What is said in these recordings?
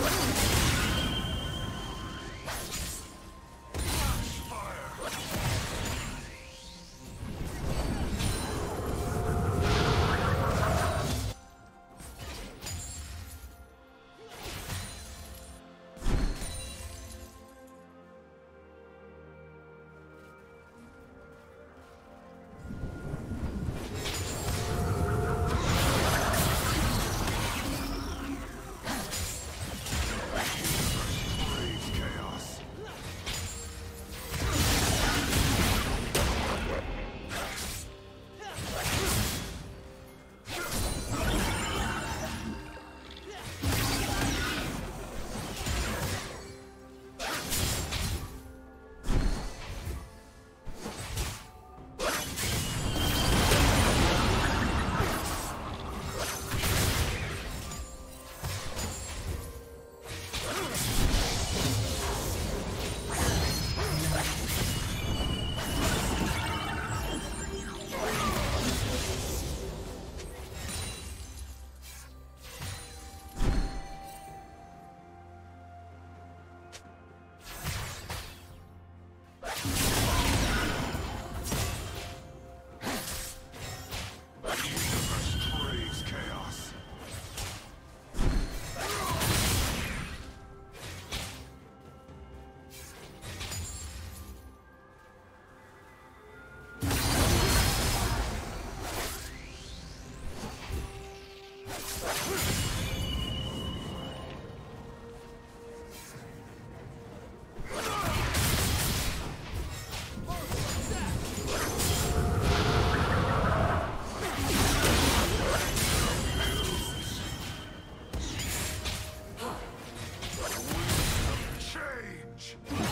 What? much.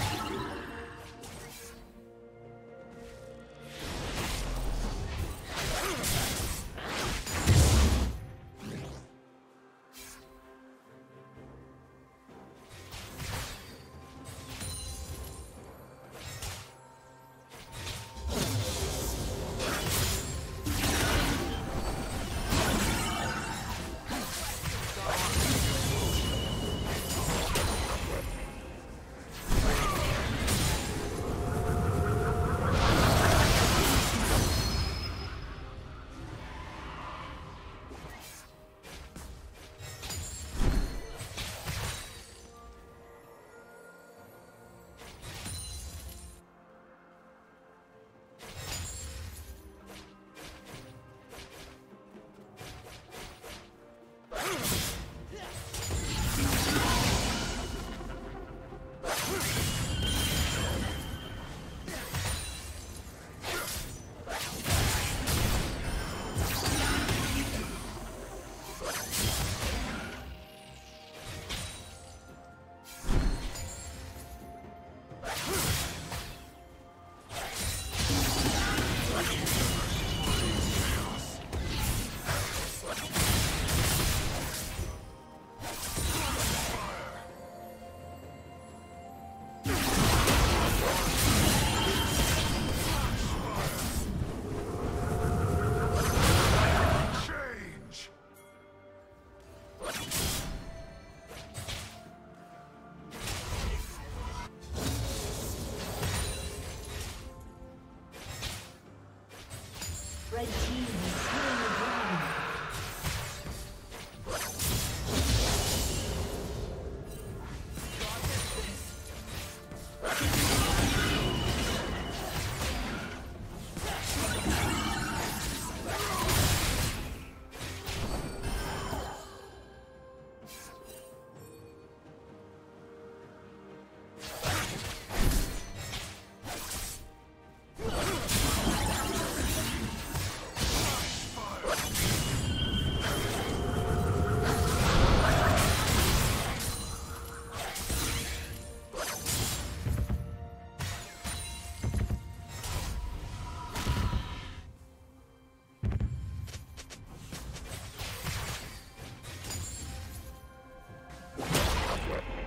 work.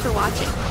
For watching.